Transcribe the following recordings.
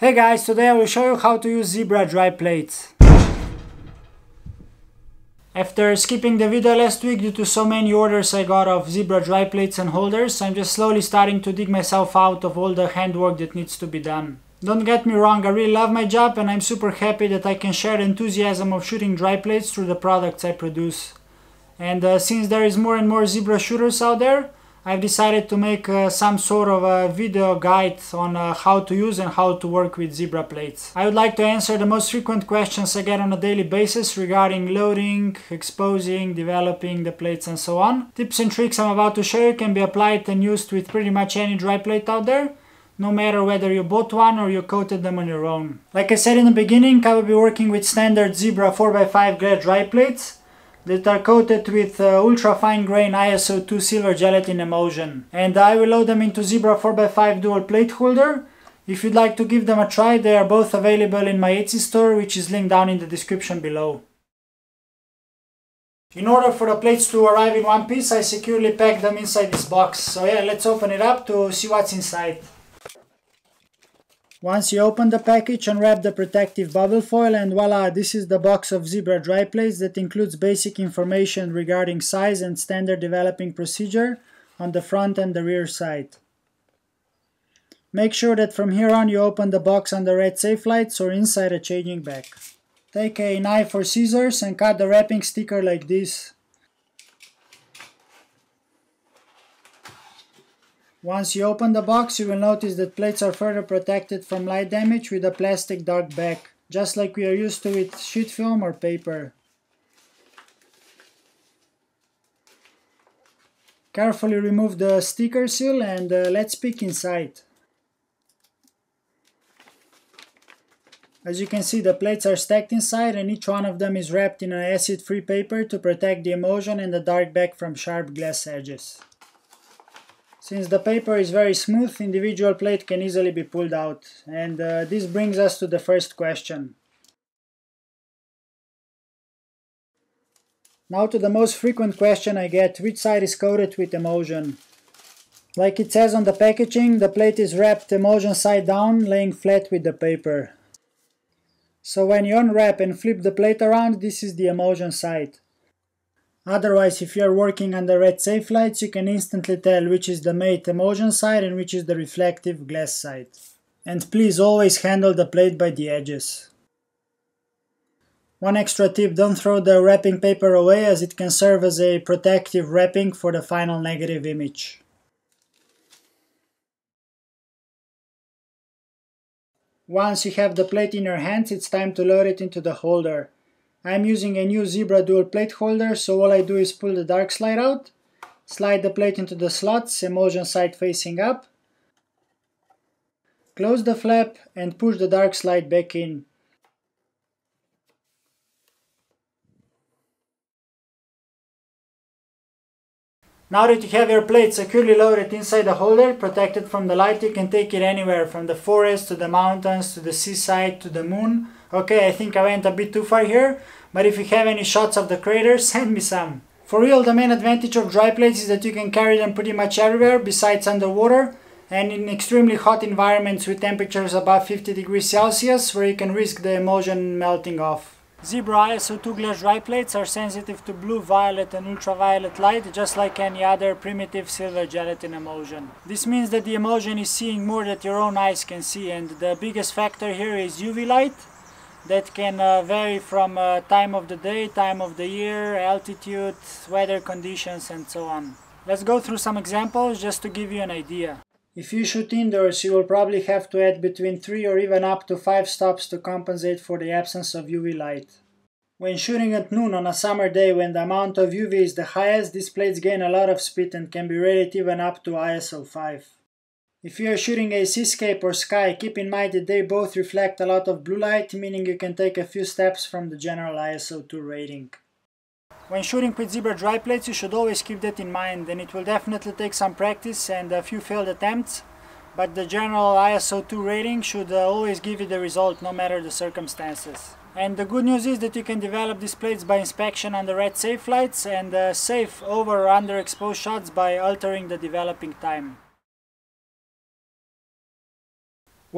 Hey guys, today I will show you how to use Zebra dry plates. After skipping the video last week due to so many orders I got of Zebra dry plates and holders, I'm just slowly starting to dig myself out of all the handwork that needs to be done. Don't get me wrong, I really love my job and I'm super happy that I can share the enthusiasm of shooting dry plates through the products I produce. And uh, since there is more and more Zebra shooters out there, I've decided to make uh, some sort of a video guide on uh, how to use and how to work with Zebra plates. I would like to answer the most frequent questions I get on a daily basis regarding loading, exposing, developing the plates and so on. Tips and tricks I'm about to show you can be applied and used with pretty much any dry plate out there no matter whether you bought one or you coated them on your own. Like I said in the beginning, I will be working with standard Zebra 4x5 glass dry plates that are coated with uh, ultra fine grain ISO2 silver gelatin emulsion. And I will load them into Zebra 4x5 dual plate holder. If you'd like to give them a try, they are both available in my Etsy store, which is linked down in the description below. In order for the plates to arrive in one piece, I securely packed them inside this box. So yeah, let's open it up to see what's inside. Once you open the package, unwrap the protective bubble foil and voila, this is the box of Zebra dry plates that includes basic information regarding size and standard developing procedure on the front and the rear side. Make sure that from here on you open the box on the red safe lights or inside a changing bag. Take a knife or scissors and cut the wrapping sticker like this. Once you open the box, you will notice that plates are further protected from light damage with a plastic dark bag, just like we are used to with sheet film or paper. Carefully remove the sticker seal and uh, let's peek inside. As you can see the plates are stacked inside and each one of them is wrapped in an acid-free paper to protect the emulsion and the dark bag from sharp glass edges. Since the paper is very smooth, individual plate can easily be pulled out. And uh, this brings us to the first question. Now to the most frequent question I get, which side is coated with emulsion? Like it says on the packaging, the plate is wrapped emulsion side down, laying flat with the paper. So when you unwrap and flip the plate around, this is the emulsion side. Otherwise, if you are working under red safe lights, you can instantly tell which is the matte emulsion side and which is the reflective glass side. And please always handle the plate by the edges. One extra tip, don't throw the wrapping paper away as it can serve as a protective wrapping for the final negative image. Once you have the plate in your hands, it's time to load it into the holder. I'm using a new Zebra dual plate holder, so all I do is pull the dark slide out, slide the plate into the slots, emulsion side facing up, close the flap and push the dark slide back in. Now that you have your plate securely loaded inside the holder, protected from the light, you can take it anywhere, from the forest to the mountains to the seaside to the moon. Okay, I think I went a bit too far here, but if you have any shots of the crater, send me some. For real, the main advantage of dry plates is that you can carry them pretty much everywhere besides underwater and in extremely hot environments with temperatures above 50 degrees Celsius where you can risk the emulsion melting off. Zebra ISO2 glass dry plates are sensitive to blue, violet and ultraviolet light just like any other primitive silver gelatin emulsion. This means that the emulsion is seeing more that your own eyes can see and the biggest factor here is UV light that can uh, vary from uh, time of the day, time of the year, altitude, weather conditions and so on. Let's go through some examples just to give you an idea. If you shoot indoors, you will probably have to add between 3 or even up to 5 stops to compensate for the absence of UV light. When shooting at noon on a summer day when the amount of UV is the highest, these plates gain a lot of speed and can be rated even up to ISO 5. If you are shooting a seascape or sky, keep in mind that they both reflect a lot of blue light, meaning you can take a few steps from the general ISO 2 rating. When shooting with zebra dry plates you should always keep that in mind and it will definitely take some practice and a few failed attempts but the general ISO 2 rating should uh, always give you the result no matter the circumstances. And the good news is that you can develop these plates by inspection under red safe lights and uh, safe over or underexposed shots by altering the developing time.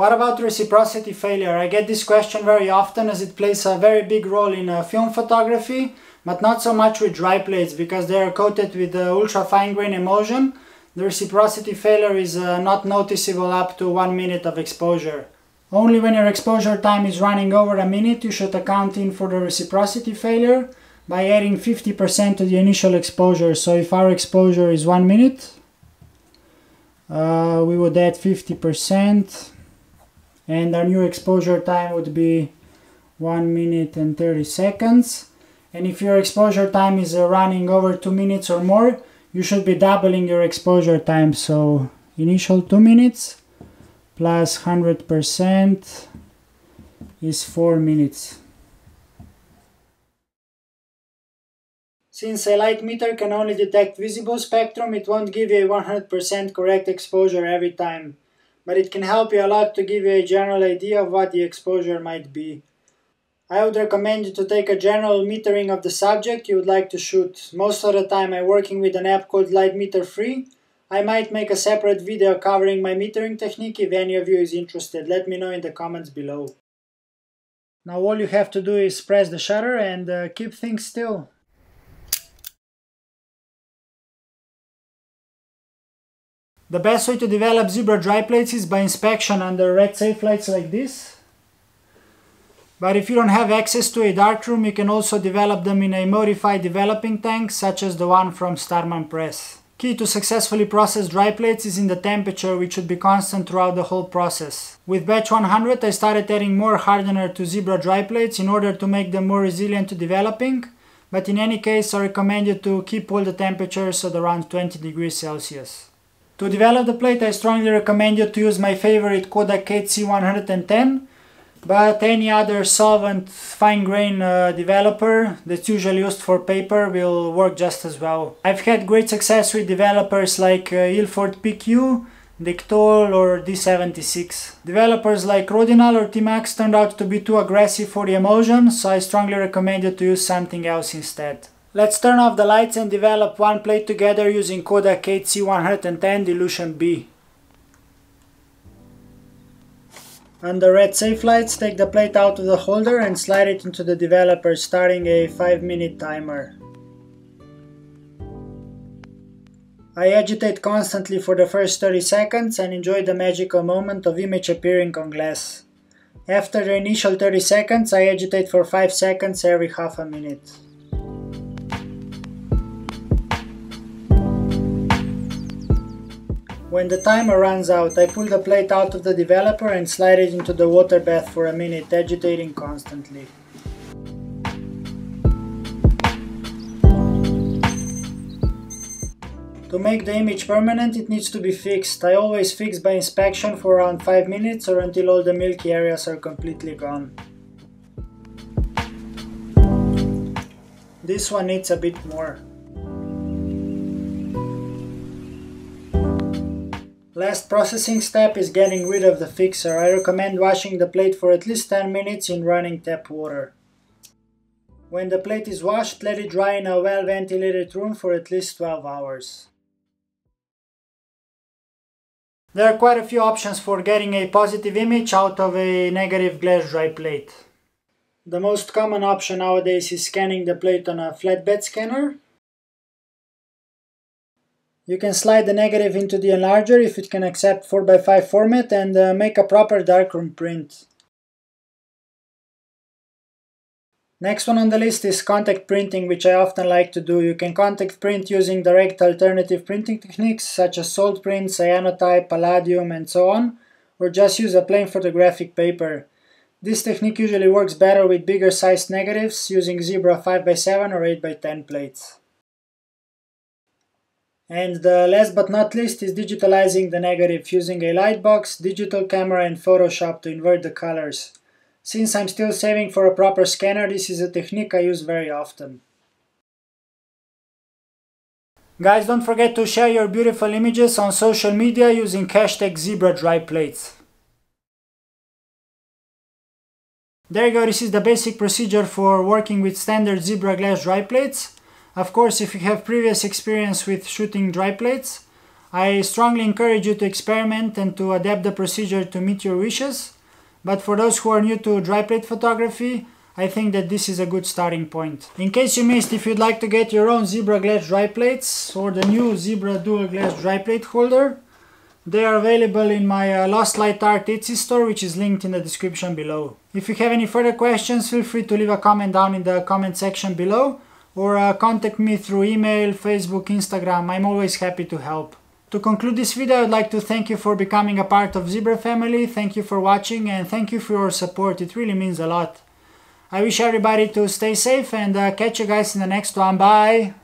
What about reciprocity failure? I get this question very often as it plays a very big role in uh, film photography, but not so much with dry plates because they are coated with uh, ultra fine grain emulsion. The reciprocity failure is uh, not noticeable up to one minute of exposure. Only when your exposure time is running over a minute you should account in for the reciprocity failure by adding 50% to the initial exposure. So if our exposure is one minute, uh, we would add 50% and our new exposure time would be 1 minute and 30 seconds. And if your exposure time is uh, running over 2 minutes or more you should be doubling your exposure time. So initial 2 minutes plus 100% is 4 minutes. Since a light meter can only detect visible spectrum, it won't give you a 100% correct exposure every time but it can help you a lot to give you a general idea of what the exposure might be. I would recommend you to take a general metering of the subject you would like to shoot. Most of the time I'm working with an app called Light Meter Free. I might make a separate video covering my metering technique if any of you is interested. Let me know in the comments below. Now all you have to do is press the shutter and uh, keep things still. The best way to develop zebra dry plates is by inspection under red safe lights like this. But if you don't have access to a darkroom, you can also develop them in a modified developing tank, such as the one from Stearman Press. Key to successfully process dry plates is in the temperature, which should be constant throughout the whole process. With batch 100, I started adding more hardener to zebra dry plates in order to make them more resilient to developing, but in any case I recommend you to keep all the temperatures at around 20 degrees Celsius. To develop the plate I strongly recommend you to use my favorite Kodak HC110 but any other solvent fine grain uh, developer that's usually used for paper will work just as well. I've had great success with developers like uh, Ilford PQ, Dektol or D76. Developers like Rodinal or T-Max turned out to be too aggressive for the emulsion so I strongly recommend you to use something else instead. Let's turn off the lights and develop one plate together using Kodak HC110 Dilution B. Under red safe lights, take the plate out of the holder and slide it into the developer starting a 5 minute timer. I agitate constantly for the first 30 seconds and enjoy the magical moment of image appearing on glass. After the initial 30 seconds, I agitate for 5 seconds every half a minute. When the timer runs out, I pull the plate out of the developer and slide it into the water bath for a minute, agitating constantly. To make the image permanent, it needs to be fixed. I always fix by inspection for around 5 minutes or until all the milky areas are completely gone. This one needs a bit more. The last processing step is getting rid of the fixer. I recommend washing the plate for at least 10 minutes in running tap water. When the plate is washed, let it dry in a well ventilated room for at least 12 hours. There are quite a few options for getting a positive image out of a negative glass dry plate. The most common option nowadays is scanning the plate on a flatbed scanner. You can slide the negative into the enlarger if it can accept 4x5 format and uh, make a proper darkroom print. Next one on the list is contact printing, which I often like to do. You can contact print using direct alternative printing techniques such as salt print, cyanotype, palladium, and so on, or just use a plain photographic paper. This technique usually works better with bigger sized negatives using Zebra 5x7 or 8x10 plates. And the last but not least is digitalizing the negative using a lightbox, digital camera and Photoshop to invert the colors. Since I'm still saving for a proper scanner, this is a technique I use very often. Guys, don't forget to share your beautiful images on social media using hashtag ZebraDryPlates. There you go, this is the basic procedure for working with standard Zebra glass dry plates. Of course, if you have previous experience with shooting dry plates, I strongly encourage you to experiment and to adapt the procedure to meet your wishes. But for those who are new to dry plate photography, I think that this is a good starting point. In case you missed, if you'd like to get your own Zebra Glass dry plates or the new Zebra Dual Glass dry plate holder, they are available in my uh, Lost Light Art Etsy store, which is linked in the description below. If you have any further questions, feel free to leave a comment down in the comment section below or uh, contact me through email, Facebook, Instagram. I'm always happy to help. To conclude this video, I'd like to thank you for becoming a part of Zebra family. Thank you for watching and thank you for your support. It really means a lot. I wish everybody to stay safe and uh, catch you guys in the next one. Bye!